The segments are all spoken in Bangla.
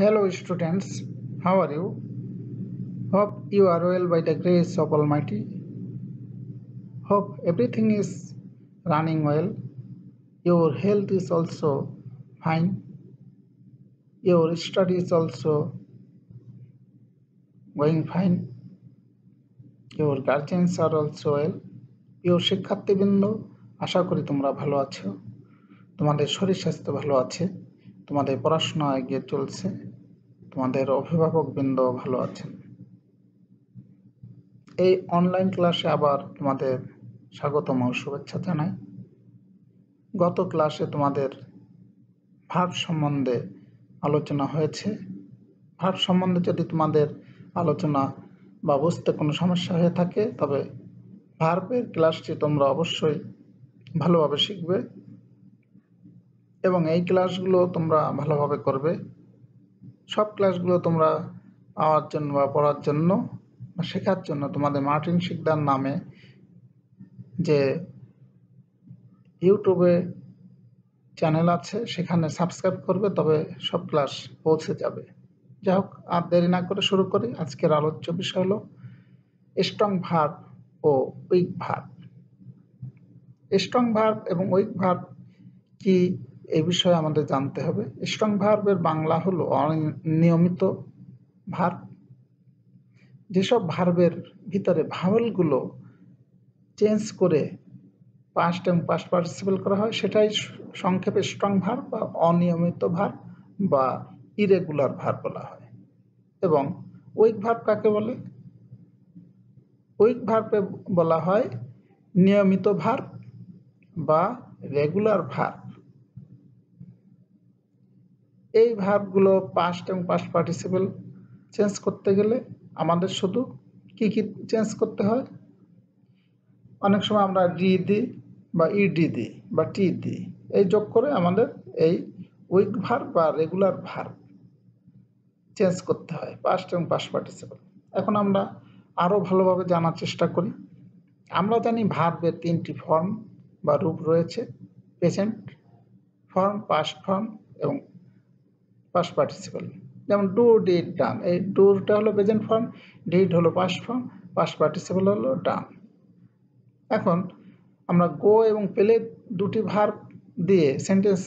Hello, students. How are you? Hope you are well by the grace of Almighty. Hope everything is running well. Your health is also fine. Your study is also going fine. Your guardians are also well. প্রিয় শিক্ষার্থীবৃন্দ আশা করি তোমরা ভালো আছো তোমাদের শরীর তোমাদের পড়াশোনা এগিয়ে চলছে। তোমাদের অভিভাবক বৃন্দ ভালো আছেন। এই অনলাইন ক্লাসে আবার তোমাদের স্বাগতম ও শুভেচ্ছা জানাই। গত ক্লাসে তোমাদের ভাব সম্বন্ধে আলোচনা হয়েছে। ভাব সম্বন্ধে যদি তোমাদের আলোচনা বা বুঝতে কোনো সমস্যা হয়ে থাকে, তবে ভার্বের ক্লাসটি তোমরা অবশ্যই ভালোভাবে শিখবে। এবং এই ক্লাসগুলো তোমরা ভালোভাবে করবে। সব ক্লাসগুলো তোমরা পাওয়ার জন্য বা পড়ার জন্য বা শেখার জন্য তোমাদের মার্টিন শিকদার নামে যে ইউটিউবে চ্যানেল আছে, সেখানে সাবস্ক্রাইব করবে, তবে সব ক্লাস পৌঁছে যাবে। যাই হোক, আর দেরি না করে শুরু করি। আজকের আলোচ্য বিষয় হলো স্ট্রং ভার্ব ও উইক ভার্ব স্ট্রং ভার্ব এবং উইক ভার্ব কি এই বিষয়ে আমাদের জানতে হবে। স্ট্রং ভার্বের বাংলা হলো অনিয়মিত ভার্ব যেসব ভার্বের ভিতরে ভাওয়েলগুলো চেঞ্জ করে পাস্ট এবং পাস্ট পার্টিসিপেল করা হয়, সেটাই সংক্ষেপে স্ট্রং ভার্ব বা অনিয়মিত ভার্ব বা ইরেগুলার ভার্ব বলা হয়। এবং উইক ভার্ব কাকে বলে? উইক ভার্বে বলা হয় নিয়মিত ভার্ব বা রেগুলার ভার্ব এই ভার্বগুলো পাস্ট এবং পাস্ট পার্টিসিপেল চেঞ্জ করতে গেলে আমাদের শুধু কি কি চেঞ্জ করতে হয়? অনেক সময় আমরা ডি দিই বা ইডি দিই বা টি দিই। এই যোগ করে আমাদের এই উইক ভার বা রেগুলার ভার চেঞ্জ করতে হয় পাস্ট এবং পাস্ট পার্টিসিপেল এখন আমরা আরও ভালোভাবে জানার চেষ্টা করি। আমরা জানি ভার্বের তিনটি ফর্ম বা রূপ রয়েছে প্রেজেন্ট ফর্ম পাস্ট ফর্ম এবং পাস্ট পার্টিসিপাল যেমন ডু ডিড ডান এই ডুটা হলো প্রেজেন্ট ফর্ম ডিড হলো পাস্ট ফর্ম পাস্ট পার্টিসিপাল হলো ডান এখন আমরা গো এবং পেলে দুটি ভার্ব দিয়ে sentence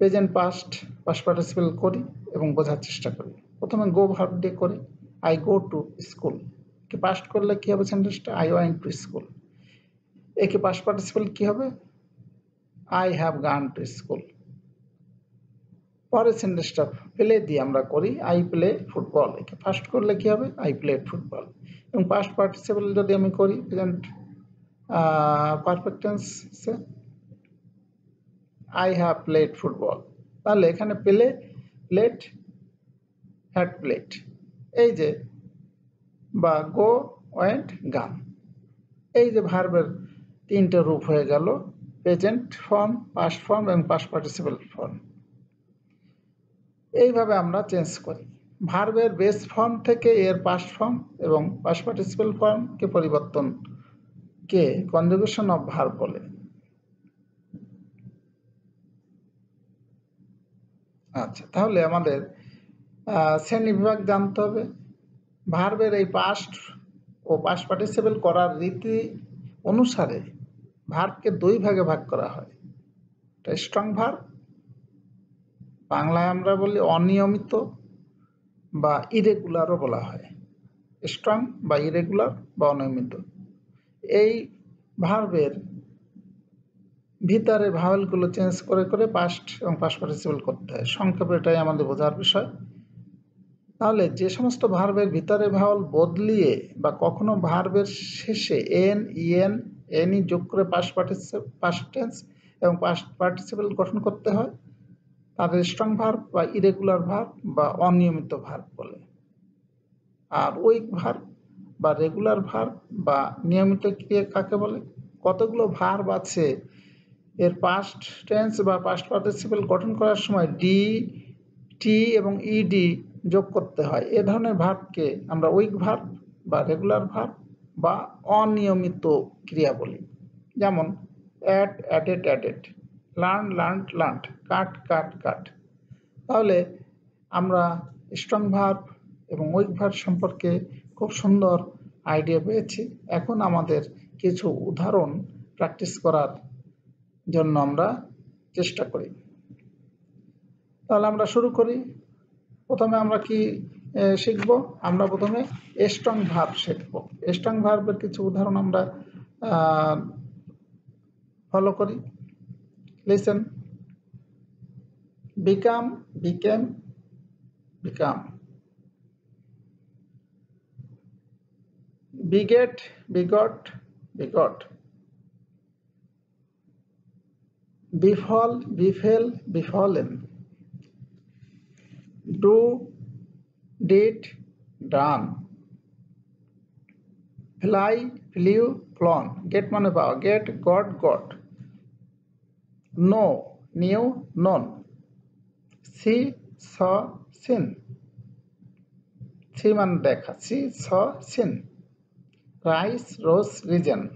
present past past participle করি এবং বোঝার চেষ্টা করি। প্রথমে গো ভার্ব দিয়ে করি আই গো টু স্কুল কে পাস্ট করলে কী হবে সেন্টেন্সটা আই ওয়াইন টু স্কুল একে পাস্ট পার্টিসিপাল কী হবে? I have gone to school পরের সেন্টেন্সটা প্লে দিয়ে আমরা করি আই প্লে ফুটবল। একে ফার্স্ট করলে কি হবে? I play football. এবং পাস্ট পার্টিসিপেল যদি আমি করি প্রেজেন্ট পারফেক্ট টেন্সে আই হ্যাভ প্লেড ফুটবল তাহলে এখানে প্লে প্লেট হ্যাড প্লেট এই যে, বা গো ওয়েন্ট গান এই যে ভার্বের তিনটে রূপ হয়ে গেল প্রেজেন্ট ফর্ম পাস্ট ফর্ম এবং পাস্ট পার্টিসিপেল ফর্ম এইভাবে আমরা চেঞ্জ করি। ভার্বের বেস ফর্ম থেকে এর পাস্ট ফর্ম এবং পাস্ট পার্টিসিপাল ফর্মকে পরিবর্তন কে কনজুগেশন অফ ভার্ব বলে। আচ্ছা তাহলে আমাদের শ্রেণি বিভাগ জানতে হবে। ভার্বের এই পাস্ট ও পাস্ট পার্টিসিপেল করার রীতি অনুসারে ভার্বকে দুই ভাগে ভাগ করা হয়। একটা স্ট্রং ভার্ব বাংলায় আমরা বলি অনিয়মিত বা ইরেগুলারও বলা হয়। স্ট্রং বা ইরেগুলার বা অনিয়মিত। এই ভার্বের ভিতরে ভাওয়েলগুলো চেঞ্জ করে করে পাস্ট এবং পাস্ট পার্টিসিপেল করতে হয়। সংক্ষেপে এটাই আমাদের বোঝার বিষয়। তাহলে যে সমস্ত ভার্বের ভিতরে ভাওয়াল বদলিয়ে বা কখনো ভার্বের শেষে এন ইএন এনই যোগ করে পাস্ট পার্টিসিপ পাস্ট টেন্স এবং পাস্ট পার্টিসিপেল গঠন করতে হয় তাদের স্ট্রং ভার্ব বা ইরেগুলার ভার্ব বা অনিয়মিত ভার্ব বলে। আর উইক ভার্ব বা রেগুলার ভার্ব বা নিয়মিত ক্রিয়া কাকে বলে? কতগুলো ভার্ব আছে? এর পাস্ট টেন্স বা পাস্ট পার্টিসিপেল গঠন করার সময় ডি টি এবং ইডি যোগ করতে হয়। এ ধরনের ভার্বকে আমরা উইক ভার্ব বা রেগুলার ভার্ব বা অনিয়মিত ক্রিয়া বলি। যেমন add added added learn learn learn cut cut cut তাহলে আমরা স্ট্রং ভার্ব এবং উইক ভার্ব সম্পর্কে খুব সুন্দর আইডিয়া পেয়েছি। এখন আমাদের কিছু উদাহরণ প্র্যাকটিস করার জন্য আমরা চেষ্টা করি। তাহলে আমরা শুরু করি। প্রথমে আমরা কি শিখব? আমরা প্রথমে স্ট্রং ভার্ব শিখব। স্ট্রং ভার্বের কিছু উদাহরণ আমরা ফলো করি। listen become became become beget begot begot befall befell befallen do did done fly flew flown get মানে পাওয়া gate goat goat Know knew known. See, saw, seen. See মানে দেখা see, saw, seen. Rise, rose, risen.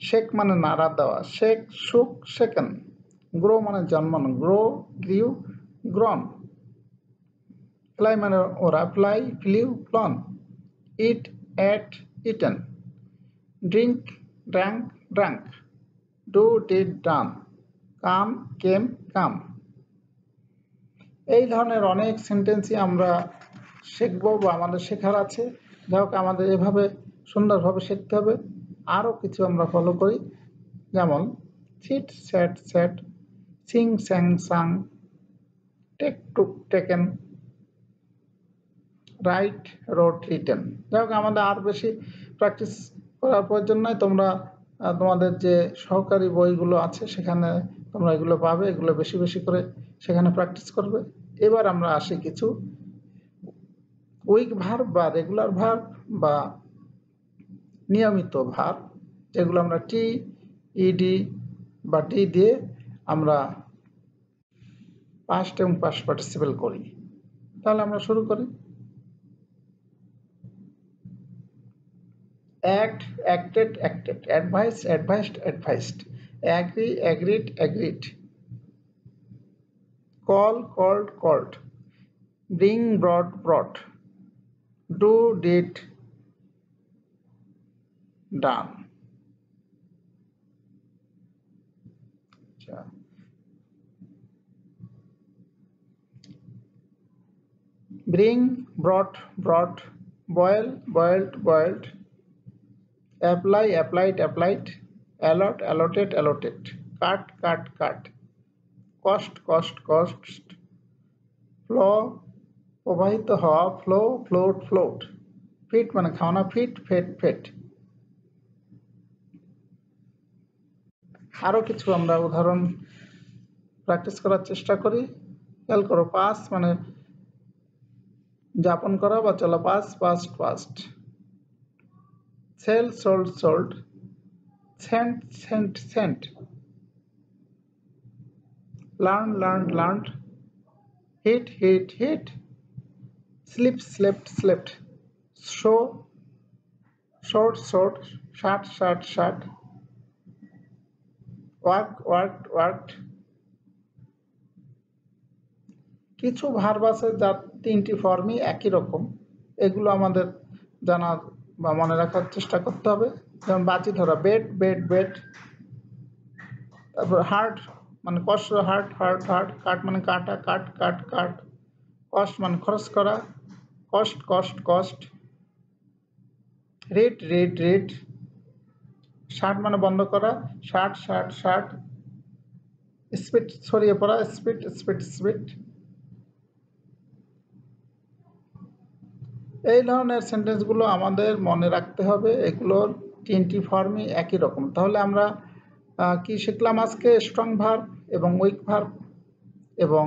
Shake মানে নাড়া দেওয়া। শেক সুক শেকেন গ্রো মানে জন্মানো। Grow, গ্রিউ, grown. ফ্লাই মানে ওরা। Fly, flew, flown. Eat ate eaten. Drink drank drank do did done come, came, come. এই ধরনের অনেক সেন্টেন্সই আমরা শিখব বা আমাদের শেখার আছে। যাই হোক, আমাদের এভাবে সুন্দরভাবে শিখতে হবে। আরও কিছু আমরা ফলো করি। যেমন sit sat sat, sing, sang, sung, take, took, taken, write wrote written. যাই হোক, আমাদের আর বেশি প্র্যাকটিস করার প্রয়োজন নয় তোমরা তোমাদের যে সহকারী বইগুলো আছে, সেখানে তোমরা এগুলো পাবে, এগুলো বেশি বেশি করে সেখানে প্র্যাকটিস করবে। এবার আমরা আসি কিছু উইক ভার বা রেগুলার ভার বা নিয়মিত ভার যেগুলো আমরা টি ইডি বা টি দিয়ে আমরা পাস্ট এবং পাস্ট পার্টিসিপেল করি। তাহলে আমরা শুরু করি। Act acted acted. Advice advised advised. Agree agreed agreed. Call called called. Bring brought brought. Do did done. Bring brought brought. Boil boiled boiled apply applied applied allot allotted allotted. Cut cut cut cost cost cost flow প্রবাহিত হওয়া ফ্লো ফ্লোট ফ্লোট ফিট মানে খাওয়ানো ফিট ফেট ফেট আরও কিছু আমরা উদাহরণ প্র্যাকটিস করার চেষ্টা করি। খেয়াল করো পাস মানে যাপন করা বা চলা pass past past sell sold sold sent sent sent learn learned learned hit hit hit sleep slept slept show short short short short short work worked worked কিছু ভার্ব আছে যার তিনটি ফর্মই একই রকম এগুলো আমাদের জানা বা মনে রাখার চেষ্টা করতে হবে। যেমন বাজি ধরা বেড বেড বেড তারপর হার্ট মানে কষ্ট হার্ট হার্ট হার্ট, কাট মানে কাটা, কাট কাট কাট। কষ্ট মানে খরচ করা, কষ্ট কষ্ট কষ্ট। Rate rate rate. শার্ট মানে বন্ধ করা শার্ট শার্ট শার্ট স্পিড ছড়িয়ে পড়া, স্পিড স্পিড স্পিড। এই ধরনের সেন্টেন্সগুলো আমাদের মনে রাখতে হবে। এগুলোর তিনটি ফর্মই একই রকম। তাহলে আমরা কি শিখলাম আজকে? স্ট্রং ভার্ব এবং উইক ভার্ব এবং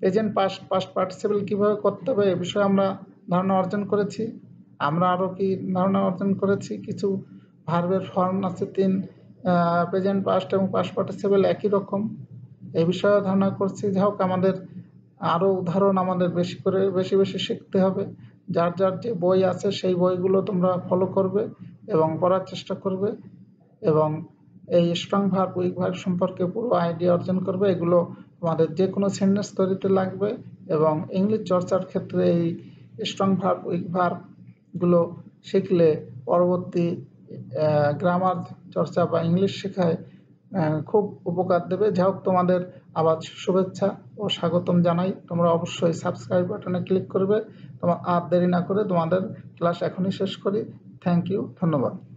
প্রেজেন্ট পাস্ট পাস্ট পার্টিসিপেল কীভাবে করতে হবে এ বিষয়ে আমরা ধারণা অর্জন করেছি। আমরা আরও কি ধারণা অর্জন করেছি? কিছু ভার্বের ফর্ম আছে, তিন প্রেজেন্ট পাস্ট এবং পাস্ট পার্টিসিপেল একই রকম। এ বিষয়ে ধারণা করছি। যাই হোক, আমাদের আরও উদাহরণ আমাদের বেশি করে, বেশি বেশি শিখতে হবে। যার যার যে বই আছে সেই বইগুলো তোমরা ফলো করবে এবং পড়ার চেষ্টা করবে এবং এই স্ট্রং ভার্ব উইক ভার্ব সম্পর্কে পুরো আইডিয়া অর্জন করবে। এগুলো তোমাদের যে কোনো সেন্টেন্স তৈরিতে লাগবে এবং ইংলিশ চর্চার ক্ষেত্রে এই স্ট্রং ভার্ব উইক ভার্বগুলো শিখলে পরবর্তী গ্রামার চর্চা বা ইংলিশ শেখায় খুব উপকার দেবে। যাই হোক, তোমাদের আবার শুভেচ্ছা ও স্বাগতম জানাই। তোমরা অবশ্যই সাবস্ক্রাইব বাটনে ক্লিক করবে আর দেরি না করে তোমাদের ক্লাস এখনই শেষ করি। থ্যাংক ইউ ধন্যবাদ।